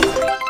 Thank you.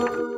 you.